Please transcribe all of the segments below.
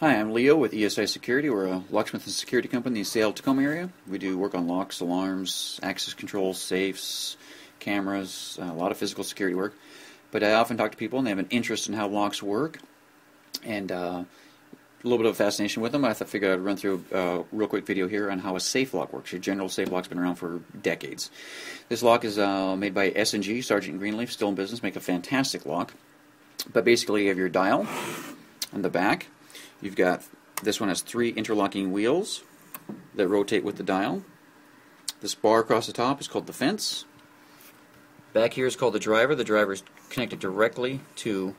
Hi, I'm Leo with ESI Security. We're a locksmith and security company in the Seattle Tacoma area. We do work on locks, alarms, access controls, safes, cameras, a lot of physical security work. But I often talk to people and they have an interest in how locks work and uh, a little bit of fascination with them. I figured I'd run through a real quick video here on how a safe lock works. Your general safe lock's been around for decades. This lock is uh, made by S&G, Sargent Greenleaf, still in business, make a fantastic lock. But basically you have your dial on the back You've got this one has three interlocking wheels that rotate with the dial. This bar across the top is called the fence. Back here is called the driver. The driver is connected directly to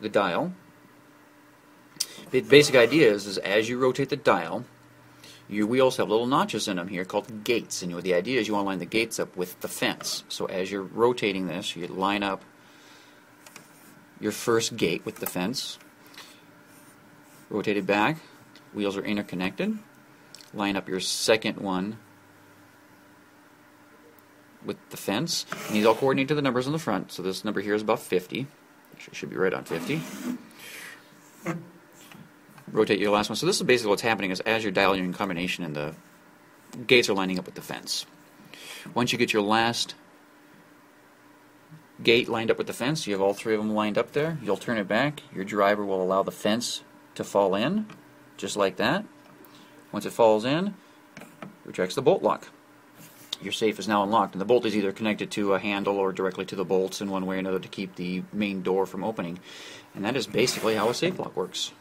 the dial. The basic idea is, is as you rotate the dial, your wheels have little notches in them here called gates. And the idea is you want to line the gates up with the fence. So as you're rotating this, you line up your first gate with the fence rotated back, wheels are interconnected. Line up your second one with the fence. And these all coordinate to the numbers on the front. So this number here is about 50. Actually, should be right on 50. Rotate your last one. So this is basically what's happening is as you're dialing in combination and the gates are lining up with the fence. Once you get your last gate lined up with the fence, you have all three of them lined up there, you'll turn it back. Your driver will allow the fence to fall in, just like that. Once it falls in, it retracts the bolt lock. Your safe is now unlocked, and the bolt is either connected to a handle or directly to the bolts in one way or another to keep the main door from opening. And that is basically how a safe lock works.